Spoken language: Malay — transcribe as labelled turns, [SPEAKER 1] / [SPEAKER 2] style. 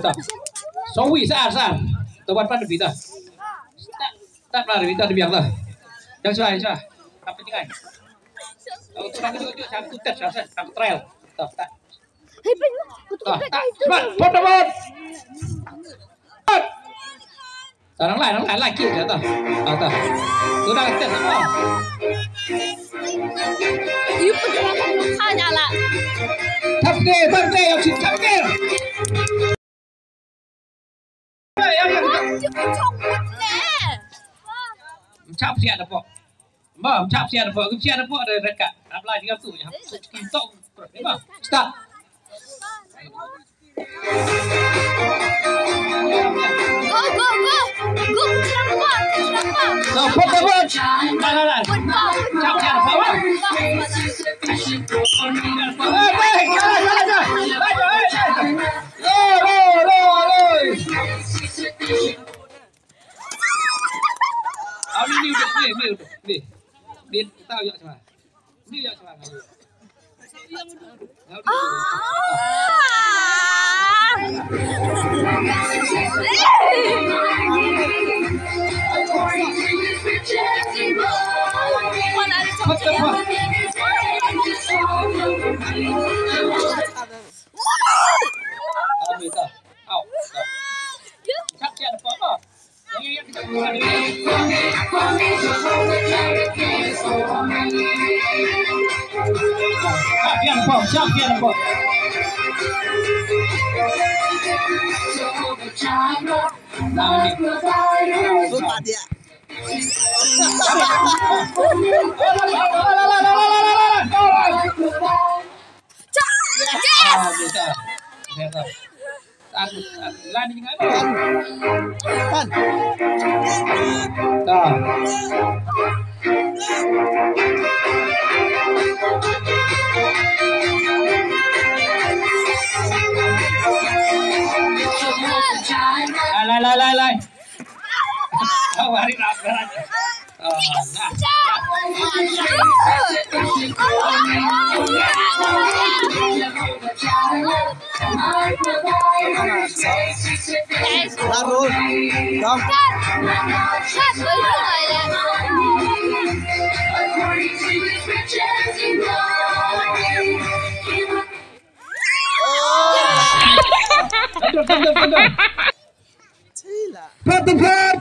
[SPEAKER 1] Tak. Sawi saan saan. Tuan pan lebih dah. Tak tak lah lebih dah lebih dah. Jangan suai suai. Apa tinggal? Oh, tu nak tu tu satu tes satu satu trial. Tak tak.
[SPEAKER 2] Hei, pen, kutu
[SPEAKER 1] Tak tak. Cepat, pot pot. Tak nang lain, nang lain dah tak. Tak tak. Tu dah tes apa?
[SPEAKER 2] You pun jangan kamu tanya lah.
[SPEAKER 1] Thấp ghê, thấp ghê, chắp xe đó bỏ mà không chắp xe đó bỏ cứ xe đó bỏ rồi ra cả đáp lại thì các sủi hấp kim tông rồi đấy mà start
[SPEAKER 2] go go go go
[SPEAKER 1] chắp qua chắp qua đi đi được đi đi đi đi tao dọn cho mày đi dọn cho mày
[SPEAKER 2] Ah! Mana. Ada
[SPEAKER 1] Champion pop, champion pop.
[SPEAKER 3] Yes! Tan,
[SPEAKER 2] tan,
[SPEAKER 1] lan di
[SPEAKER 3] ngai.
[SPEAKER 1] Tan à. à lại lại lại lại không phải đi làm
[SPEAKER 3] nữa. À,
[SPEAKER 2] Taylor. Put the ball!